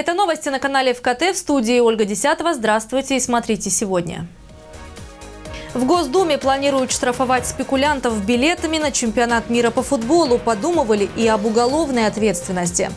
Это новости на канале ФКТ в студии Ольга Десятова. Здравствуйте и смотрите сегодня. В Госдуме планируют штрафовать спекулянтов билетами на чемпионат мира по футболу. Подумывали и об уголовной ответственности.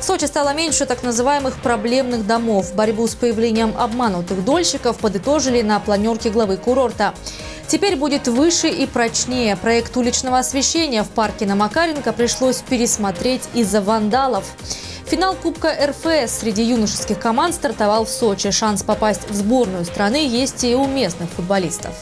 В Сочи стало меньше так называемых проблемных домов. Борьбу с появлением обманутых дольщиков подытожили на планерке главы курорта. Теперь будет выше и прочнее. Проект уличного освещения в парке на Макаренко пришлось пересмотреть из-за вандалов. Финал Кубка РФС среди юношеских команд стартовал в Сочи. Шанс попасть в сборную страны есть и у местных футболистов.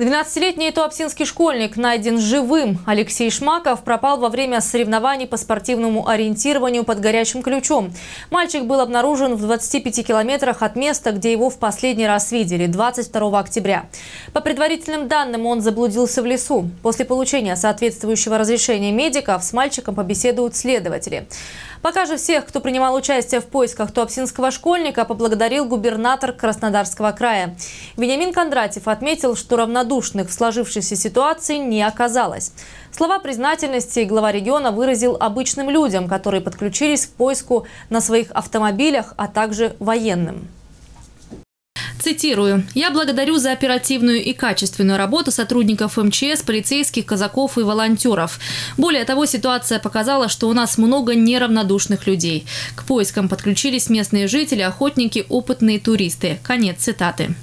12-летний туапсинский школьник найден живым. Алексей Шмаков пропал во время соревнований по спортивному ориентированию под горячим ключом. Мальчик был обнаружен в 25 километрах от места, где его в последний раз видели, 22 октября. По предварительным данным, он заблудился в лесу. После получения соответствующего разрешения медиков с мальчиком побеседуют следователи. Пока же всех, кто принимал участие в поисках туапсинского школьника, поблагодарил губернатор Краснодарского края. Вениамин Кондратьев отметил, что равнодушных в сложившейся ситуации не оказалось. Слова признательности глава региона выразил обычным людям, которые подключились к поиску на своих автомобилях, а также военным. Цитирую. «Я благодарю за оперативную и качественную работу сотрудников МЧС, полицейских, казаков и волонтеров. Более того, ситуация показала, что у нас много неравнодушных людей. К поискам подключились местные жители, охотники, опытные туристы». Конец цитаты.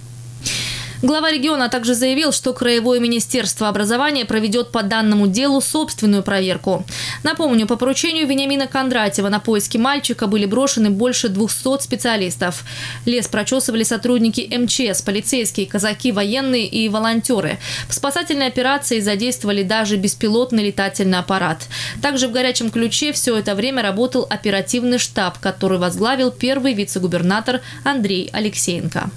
Глава региона также заявил, что Краевое министерство образования проведет по данному делу собственную проверку. Напомню, по поручению Вениамина Кондратьева на поиски мальчика были брошены больше 200 специалистов. Лес прочесывали сотрудники МЧС, полицейские, казаки, военные и волонтеры. В спасательной операции задействовали даже беспилотный летательный аппарат. Также в горячем ключе все это время работал оперативный штаб, который возглавил первый вице-губернатор Андрей Алексеенко.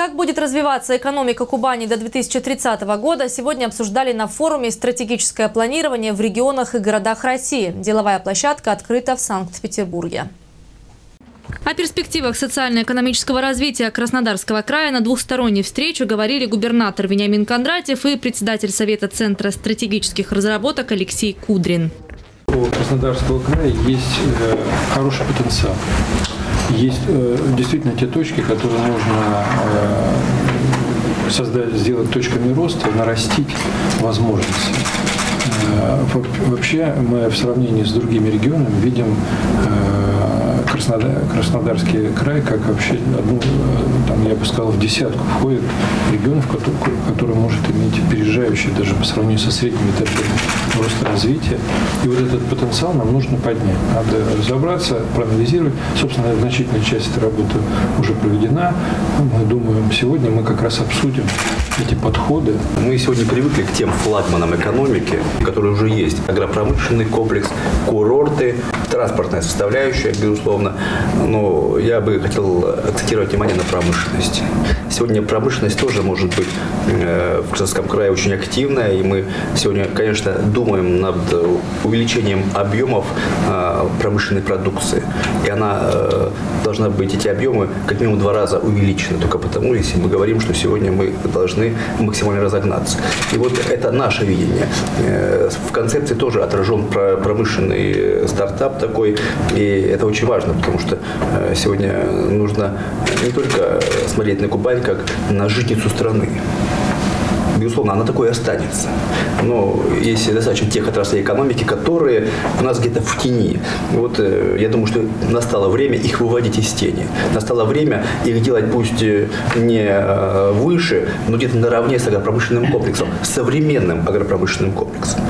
Как будет развиваться экономика Кубани до 2030 года, сегодня обсуждали на форуме «Стратегическое планирование в регионах и городах России». Деловая площадка открыта в Санкт-Петербурге. О перспективах социально-экономического развития Краснодарского края на двухсторонней встрече говорили губернатор Вениамин Кондратьев и председатель Совета Центра стратегических разработок Алексей Кудрин. У Краснодарского края есть э, хороший потенциал есть э, действительно те точки, которые нужно э, создать, сделать точками роста, нарастить возможности. Э, вообще мы в сравнении с другими регионами видим Краснодар, Краснодарский край как вообще одну, там, я бы сказал, в десятку входит регионов, который, который может иметь опережающий даже по сравнению со средними темпами роста развития. И вот этот потенциал нам нужно поднять. Надо разобраться, проанализировать. Собственно, значительная часть этой работы уже проведена. Мы думаем, сегодня мы как раз обсудим эти подходы. Мы сегодня привыкли к тем флагманам экономики, которые уже есть. Агропромышленный комплекс, курорты, транспортная составляющая, безусловно. Но я бы хотел акцентировать внимание на промышленности. Сегодня промышленность тоже может быть э, в Красноярском крае очень активная. И мы сегодня, конечно, думаем над увеличением объемов э, промышленной продукции. И она э, должна быть, эти объемы, как минимум два раза увеличены. Только потому, если мы говорим, что сегодня мы должны максимально разогнаться. И вот это наше видение. В концепции тоже отражен промышленный стартап такой. И это очень важно, потому что э, сегодня нужно не только смотреть на Кубань как на житницу страны, безусловно, она такой и останется. Но есть достаточно тех отраслей экономики, которые у нас где-то в тени. Вот э, я думаю, что настало время их выводить из тени. Настало время их делать пусть э, не выше, но где-то наравне с агропромышленным комплексом, современным агропромышленным комплексом.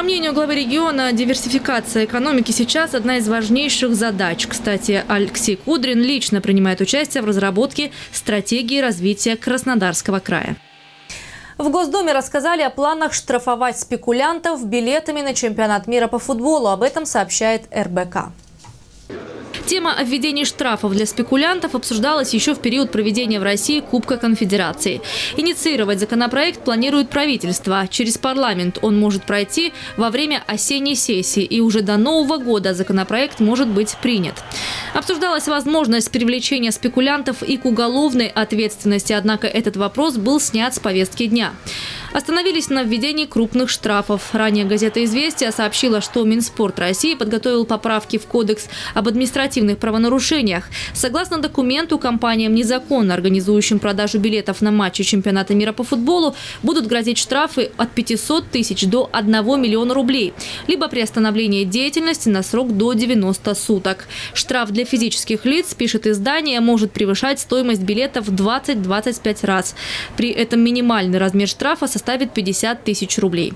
По мнению главы региона, диверсификация экономики сейчас одна из важнейших задач. Кстати, Алексей Кудрин лично принимает участие в разработке стратегии развития Краснодарского края. В Госдуме рассказали о планах штрафовать спекулянтов билетами на чемпионат мира по футболу. Об этом сообщает РБК. Тема о введении штрафов для спекулянтов обсуждалась еще в период проведения в России Кубка Конфедерации. Инициировать законопроект планирует правительство. Через парламент он может пройти во время осенней сессии, и уже до Нового года законопроект может быть принят. Обсуждалась возможность привлечения спекулянтов и к уголовной ответственности, однако этот вопрос был снят с повестки дня остановились на введении крупных штрафов. Ранее газета «Известия» сообщила, что Минспорт России подготовил поправки в Кодекс об административных правонарушениях. Согласно документу, компаниям, незаконно организующим продажу билетов на матчи чемпионата мира по футболу, будут грозить штрафы от 500 тысяч до 1 миллиона рублей, либо приостановление деятельности на срок до 90 суток. Штраф для физических лиц, пишет издание, может превышать стоимость билетов в 20-25 раз. При этом минимальный размер штрафа составит 50 тысяч рублей.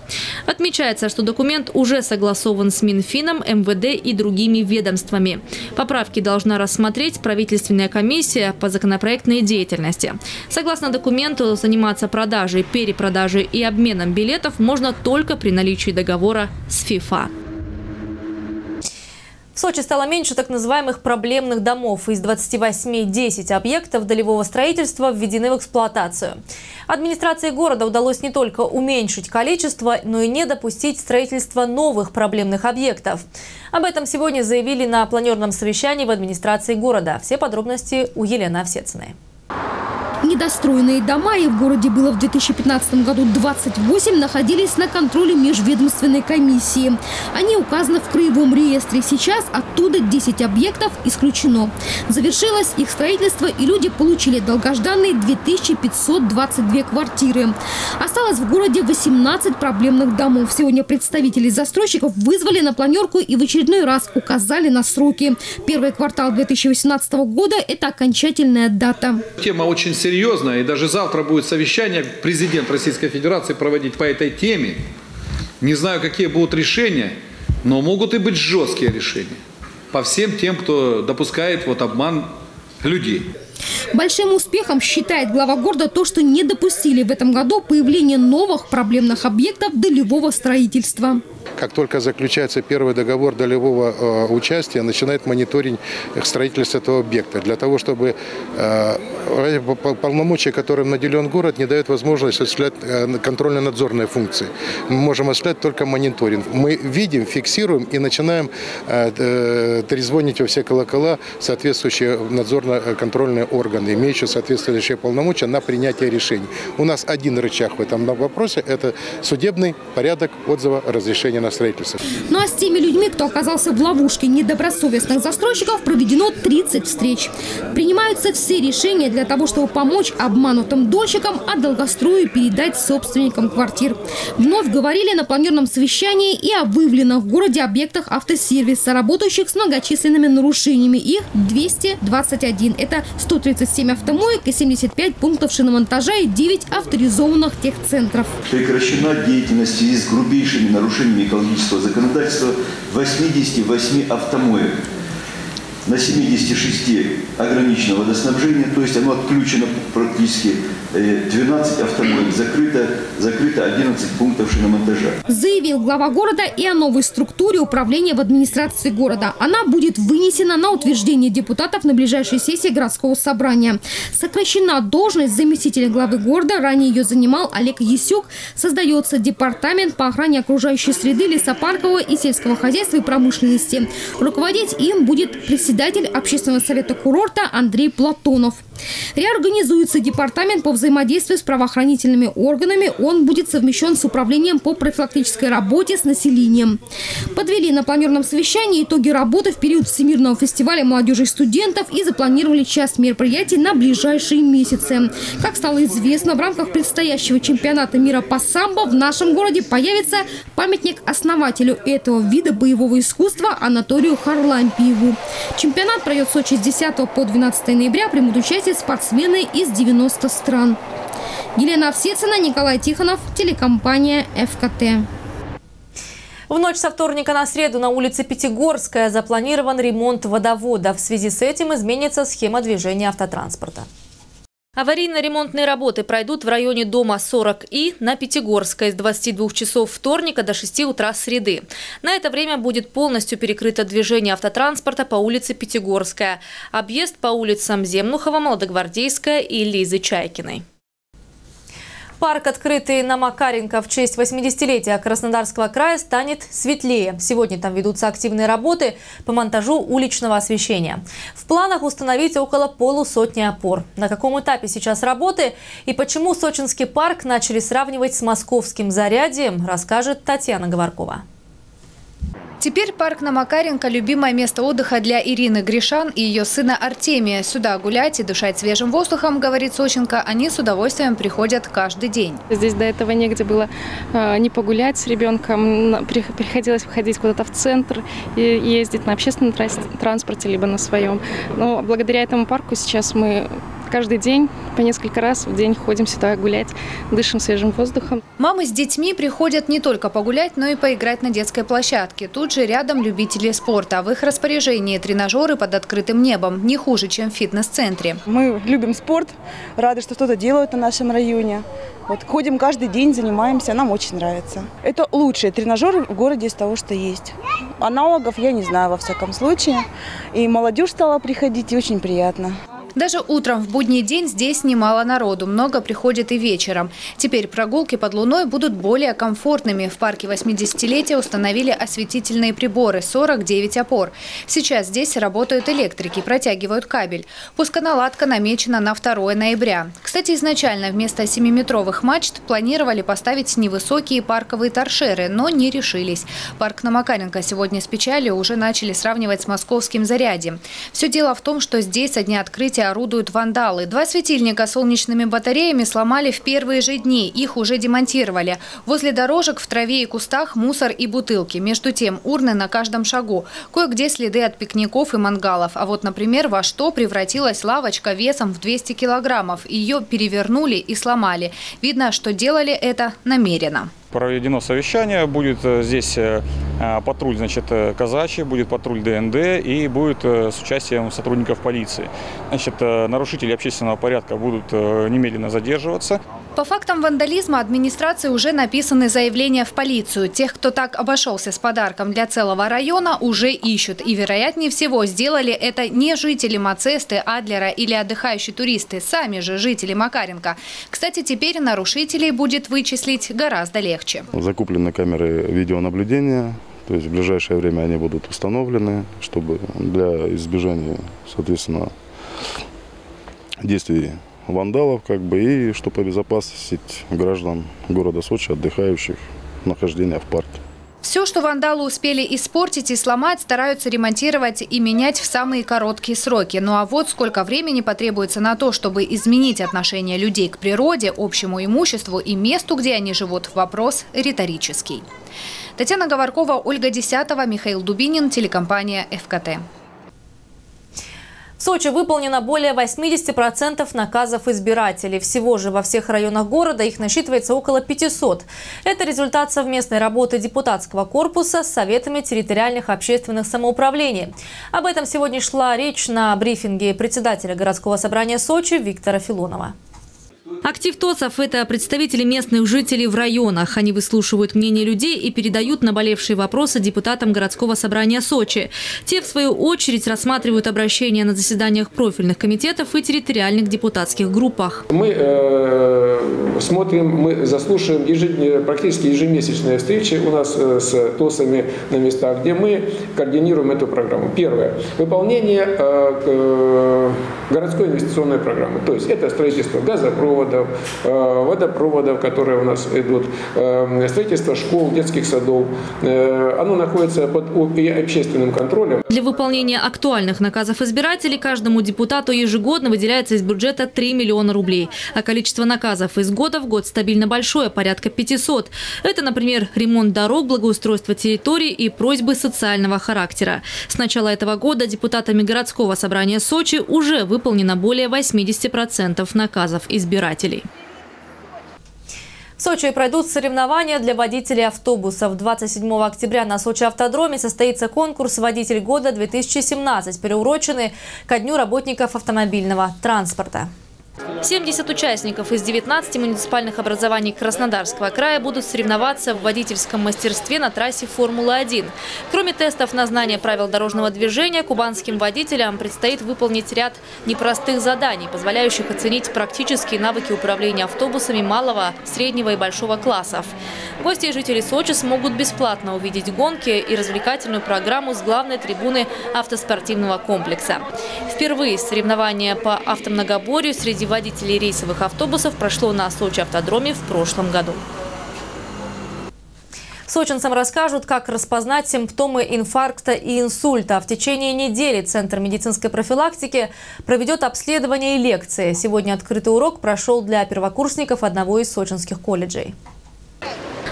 Отмечается, что документ уже согласован с Минфином, МВД и другими ведомствами. Поправки должна рассмотреть правительственная комиссия по законопроектной деятельности. Согласно документу, заниматься продажей, перепродажей и обменом билетов можно только при наличии договора с ФИФА. В Сочи стало меньше так называемых проблемных домов. Из 28 10 объектов долевого строительства введены в эксплуатацию. Администрации города удалось не только уменьшить количество, но и не допустить строительства новых проблемных объектов. Об этом сегодня заявили на планерном совещании в администрации города. Все подробности у Елены Овсециной. Недостроенные дома, их в городе было в 2015 году 28, находились на контроле межведомственной комиссии. Они указаны в краевом реестре. Сейчас оттуда 10 объектов исключено. Завершилось их строительство, и люди получили долгожданные 2522 квартиры. Осталось в городе 18 проблемных домов. Сегодня представители застройщиков вызвали на планерку и в очередной раз указали на сроки. Первый квартал 2018 года – это окончательная дата. Тема очень серьезная и даже завтра будет совещание президент Российской Федерации проводить по этой теме. Не знаю, какие будут решения, но могут и быть жесткие решения по всем тем, кто допускает вот обман людей. Большим успехом считает глава города то, что не допустили в этом году появления новых проблемных объектов долевого строительства. Как только заключается первый договор долевого э, участия, начинает мониторинг строительства этого объекта. Для того, чтобы э, полномочия, которым наделен город, не дают возможность осуществлять э, контрольно-надзорные функции. Мы можем осуществлять только мониторинг. Мы видим, фиксируем и начинаем трезвонить во все колокола соответствующие надзорно-контрольные органы, имеющие соответствующие полномочия на принятие решений. У нас один рычаг в этом вопросе – это судебный порядок отзыва разрешения на строительство. Ну а с теми людьми, кто оказался в ловушке недобросовестных застройщиков, проведено 30 встреч. Принимаются все решения для того, чтобы помочь обманутым дольщикам, а долгострою передать собственникам квартир. Вновь говорили на планерном совещании и о выявленных в городе объектах автосервиса, работающих с многочисленными нарушениями. Их 221. Это 137 автомоек и 75 пунктов шиномонтажа и 9 авторизованных техцентров. Прекращена деятельность в связи с грубейшими нарушениями экологического законодательства 88 автомоек на 76 ограничено водоснабжение, то есть оно отключено практически 12 автомоек, закрыто, закрыто 11 пунктов шиномонтажа. Заявил глава города и о новой структуре управления в администрации города. Она будет вынесена на утверждение депутатов на ближайшей сессии городского собрания. Сокращена должность заместителя главы города, ранее ее занимал Олег Ясюк. Создается департамент по охране окружающей среды, лесопаркового и сельского хозяйства и промышленности. Руководить им будет председатель общественного совета курорта Андрей Платонов. Реорганизуется департамент по взаимодействию с правоохранительными органами. Он будет совмещен с управлением по профилактической работе с населением. Подвели на планерном совещании итоги работы в период Всемирного фестиваля молодежи и студентов и запланировали часть мероприятий на ближайшие месяцы. Как стало известно, в рамках предстоящего чемпионата мира по самбо в нашем городе появится памятник основателю этого вида боевого искусства Анатолию Харлампиеву. Чемпионат пройдет в Сочи с 10 по 12 ноября. Примут участие спортсмены из 90 стран. Елена Овсецина, Николай Тихонов, телекомпания ФКТ. В ночь со вторника на среду на улице Пятигорская запланирован ремонт водовода. В связи с этим изменится схема движения автотранспорта. Аварийно-ремонтные работы пройдут в районе дома 40И на Пятигорской с 22 часов вторника до 6 утра среды. На это время будет полностью перекрыто движение автотранспорта по улице Пятигорская. Объезд по улицам Земнухова, Молодогвардейская и Лизы Чайкиной. Парк, открытый на Макаренко в честь 80-летия Краснодарского края, станет светлее. Сегодня там ведутся активные работы по монтажу уличного освещения. В планах установить около полусотни опор. На каком этапе сейчас работы и почему Сочинский парк начали сравнивать с московским зарядием, расскажет Татьяна Говоркова. Теперь парк на Макаренко – любимое место отдыха для Ирины Гришан и ее сына Артемия. Сюда гулять и дышать свежим воздухом, говорит Соченко, они с удовольствием приходят каждый день. Здесь до этого негде было э, не погулять с ребенком, приходилось выходить куда-то в центр и ездить на общественном транспорте, либо на своем. Но благодаря этому парку сейчас мы каждый день, по несколько раз в день ходим сюда гулять, дышим свежим воздухом. Мамы с детьми приходят не только погулять, но и поиграть на детской площадке. Тут же рядом любители спорта. В их распоряжении тренажеры под открытым небом. Не хуже, чем в фитнес-центре. Мы любим спорт, рады, что что-то делают на нашем районе. Вот ходим каждый день, занимаемся, нам очень нравится. Это лучшие тренажеры в городе из того, что есть. Аналогов я не знаю во всяком случае. И молодежь стала приходить, и очень приятно. Даже утром в будний день здесь немало народу, много приходит и вечером. Теперь прогулки под луной будут более комфортными. В парке 80-летия установили осветительные приборы, 49 опор. Сейчас здесь работают электрики, протягивают кабель. Пусконаладка намечена на 2 ноября. Кстати, изначально вместо 7-метровых мачт планировали поставить невысокие парковые торшеры, но не решились. Парк на Макаренко сегодня с печалью уже начали сравнивать с московским зарядьем. Все дело в том, что здесь со дня открытия орудуют вандалы. Два светильника солнечными батареями сломали в первые же дни. Их уже демонтировали. Возле дорожек в траве и кустах мусор и бутылки. Между тем урны на каждом шагу. Кое-где следы от пикников и мангалов. А вот, например, во что превратилась лавочка весом в 200 килограммов. Ее перевернули и сломали. Видно, что делали это намеренно проведено совещание, будет э, здесь э, э, патруль, значит, казачий, будет патруль ДНД и будет с участием сотрудников полиции. Значит, нарушители общественного порядка будут немедленно задерживаться. По фактам вандализма администрации уже написаны заявления в полицию. Тех, кто так обошелся с подарком для целого района, уже ищут. И, вероятнее всего, сделали это не жители Мацесты, Адлера или отдыхающие туристы, сами же жители Макаренко. Кстати, теперь нарушителей будет вычислить гораздо легче. Закуплены камеры видеонаблюдения, то есть в ближайшее время они будут установлены, чтобы для избежания, соответственно, действий вандалов, как бы, и чтобы обезопасить граждан города Сочи, отдыхающих, нахождения в парке. Все, что вандалы успели испортить и сломать, стараются ремонтировать и менять в самые короткие сроки. Ну а вот сколько времени потребуется на то, чтобы изменить отношение людей к природе, общему имуществу и месту, где они живут, вопрос риторический. Татьяна Говоркова, Ольга Десятова, Михаил Дубинин, телекомпания «ФКТ». Сочи выполнено более 80% наказов избирателей. Всего же во всех районах города их насчитывается около 500. Это результат совместной работы депутатского корпуса с советами территориальных общественных самоуправлений. Об этом сегодня шла речь на брифинге председателя городского собрания Сочи Виктора Филонова. Актив ТОСов – это представители местных жителей в районах. Они выслушивают мнение людей и передают наболевшие вопросы депутатам городского собрания Сочи. Те, в свою очередь, рассматривают обращения на заседаниях профильных комитетов и территориальных депутатских группах. Мы э, смотрим, мы заслушаем ежед... практически ежемесячные встречи у нас э, с ТОСами на местах, где мы координируем эту программу. Первое. Выполнение э, э, городской инвестиционной программы. То есть это строительство газопровода, газопроводов, э, водопроводов, которые у нас идут, э, строительство школ, детских садов. Э, оно находится под общественным контролем. Для выполнения актуальных наказов избирателей каждому депутату ежегодно выделяется из бюджета 3 миллиона рублей. А количество наказов из года в год стабильно большое, порядка 500. Это, например, ремонт дорог, благоустройство территорий и просьбы социального характера. С начала этого года депутатами городского собрания Сочи уже выполнено более 80% наказов избирателей водителей. В Сочи пройдут соревнования для водителей автобусов. 27 октября на Сочи автодроме состоится конкурс «Водитель года-2017», переуроченный ко Дню работников автомобильного транспорта. 70 участников из 19 муниципальных образований Краснодарского края будут соревноваться в водительском мастерстве на трассе Формулы-1. Кроме тестов на знание правил дорожного движения, кубанским водителям предстоит выполнить ряд непростых заданий, позволяющих оценить практические навыки управления автобусами малого, среднего и большого классов. Гости и жители Сочи смогут бесплатно увидеть гонки и развлекательную программу с главной трибуны автоспортивного комплекса. Впервые соревнования по автомногоборью среди водителей рейсовых автобусов прошло на Сочи автодроме в прошлом году. Сочинцам расскажут, как распознать симптомы инфаркта и инсульта. В течение недели Центр медицинской профилактики проведет обследование и лекции. Сегодня открытый урок прошел для первокурсников одного из сочинских колледжей.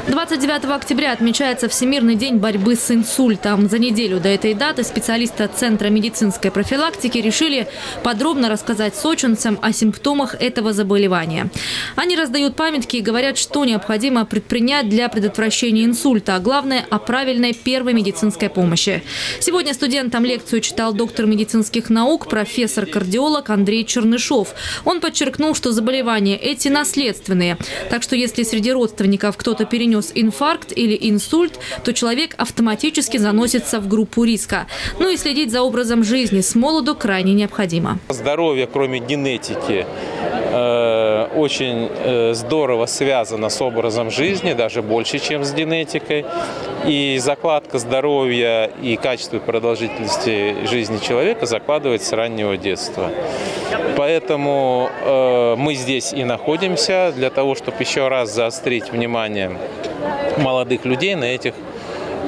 29 октября отмечается Всемирный день борьбы с инсультом. За неделю до этой даты специалисты Центра медицинской профилактики решили подробно рассказать сочинцам о симптомах этого заболевания. Они раздают памятки и говорят, что необходимо предпринять для предотвращения инсульта, а главное – о правильной первой медицинской помощи. Сегодня студентам лекцию читал доктор медицинских наук, профессор-кардиолог Андрей Чернышов. Он подчеркнул, что заболевания эти наследственные. Так что если среди родственников кто-то перенес перенес инфаркт или инсульт, то человек автоматически заносится в группу риска. Ну и следить за образом жизни с молоду крайне необходимо. Здоровье, кроме генетики, э, очень э, здорово связано с образом жизни, даже больше, чем с генетикой. И закладка здоровья и качества продолжительности жизни человека закладывается с раннего детства. Поэтому э, мы здесь и находимся для того, чтобы еще раз заострить внимание молодых людей на этих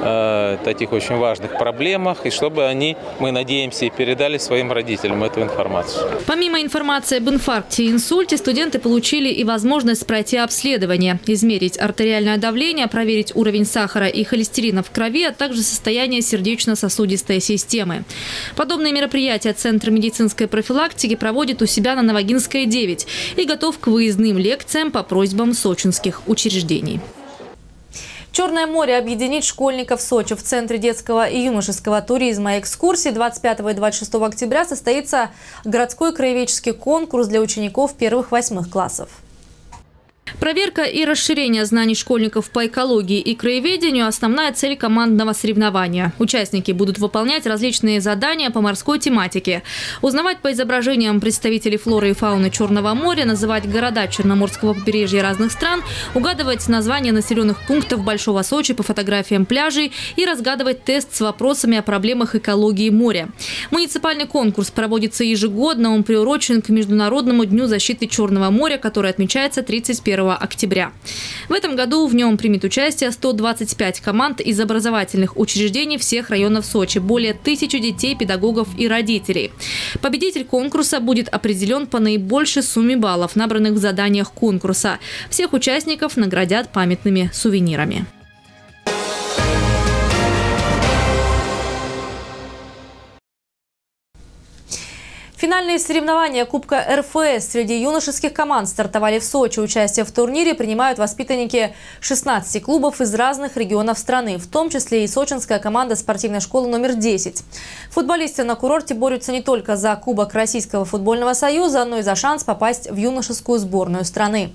э, таких очень важных проблемах, и чтобы они, мы надеемся, и передали своим родителям эту информацию. Помимо информации об инфаркте и инсульте, студенты получили и возможность пройти обследование, измерить артериальное давление, проверить уровень сахара и холестерина в крови, а также состояние сердечно-сосудистой системы. Подобные мероприятия Центр медицинской профилактики проводит у себя на Новогинской 9 и готов к выездным лекциям по просьбам сочинских учреждений. Черное море объединит школьников Сочи в Центре детского и юношеского туризма и экскурсий. 25 и 26 октября состоится городской краеведческий конкурс для учеников первых-восьмых классов. Проверка и расширение знаний школьников по экологии и краеведению – основная цель командного соревнования. Участники будут выполнять различные задания по морской тематике. Узнавать по изображениям представителей флоры и фауны Черного моря, называть города Черноморского побережья разных стран, угадывать названия населенных пунктов Большого Сочи по фотографиям пляжей и разгадывать тест с вопросами о проблемах экологии моря. Муниципальный конкурс проводится ежегодно. Он приурочен к Международному дню защиты Черного моря, который отмечается 31 октября. В этом году в нем примет участие 125 команд из образовательных учреждений всех районов Сочи, более тысячи детей, педагогов и родителей. Победитель конкурса будет определен по наибольшей сумме баллов, набранных в заданиях конкурса. Всех участников наградят памятными сувенирами. Финальные соревнования Кубка РФС среди юношеских команд стартовали в Сочи. Участие в турнире принимают воспитанники 16 клубов из разных регионов страны, в том числе и сочинская команда спортивной школы номер 10. Футболисты на курорте борются не только за Кубок Российского футбольного союза, но и за шанс попасть в юношескую сборную страны.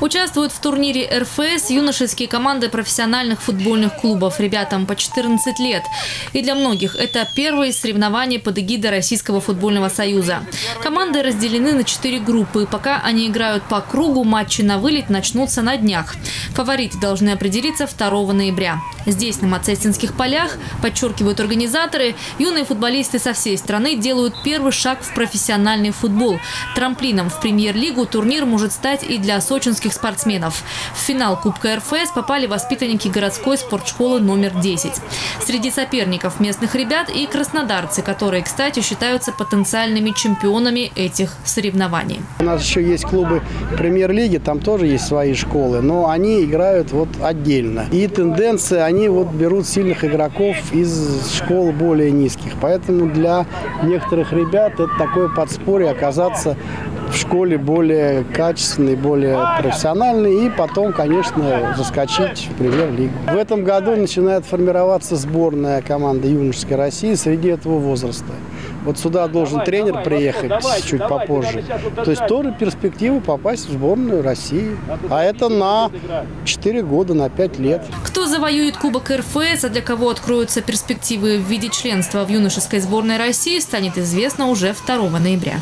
Участвуют в турнире РФС юношеские команды профессиональных футбольных клубов. Ребятам по 14 лет. И для многих это первые соревнования под эгидой Российского футбольного союза. Команды разделены на 4 группы. Пока они играют по кругу, матчи на вылет начнутся на днях. Фавориты должны определиться 2 ноября. Здесь, на Мацестинских полях, подчеркивают организаторы, юные футболисты со всей страны делают первый шаг в профессиональный футбол. Трамплином в премьер-лигу турнир может стать и для сочинских сочинских спортсменов. В финал Кубка РФС попали воспитанники городской спортшколы номер 10. Среди соперников местных ребят и краснодарцы, которые, кстати, считаются потенциальными чемпионами этих соревнований. У нас еще есть клубы премьер-лиги, там тоже есть свои школы, но они играют вот отдельно. И тенденции, они вот берут сильных игроков из школ более низких. Поэтому для некоторых ребят это такое подспорье оказаться в школе более качественный, более профессиональный и потом, конечно, заскочить в премьер-лигу. В этом году начинает формироваться сборная команда юношеской России среди этого возраста. Вот сюда должен тренер приехать чуть попозже. То есть тоже перспектива попасть в сборную России. А это на 4 года, на 5 лет. Кто завоюет Кубок РФС, а для кого откроются перспективы в виде членства в юношеской сборной России, станет известно уже 2 ноября.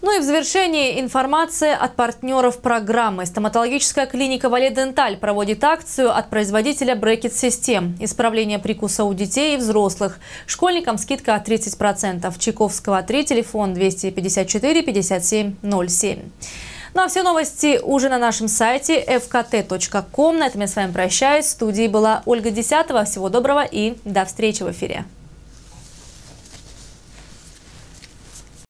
Ну и в завершении информация от партнеров программы. Стоматологическая клиника «Вале Денталь» проводит акцию от производителя System. Исправление прикуса у детей и взрослых. Школьникам скидка от 30%. Чайковского 3, телефон 254 57 07. Ну а все новости уже на нашем сайте fkt.com. На этом я с вами прощаюсь. В студии была Ольга Десятова. Всего доброго и до встречи в эфире.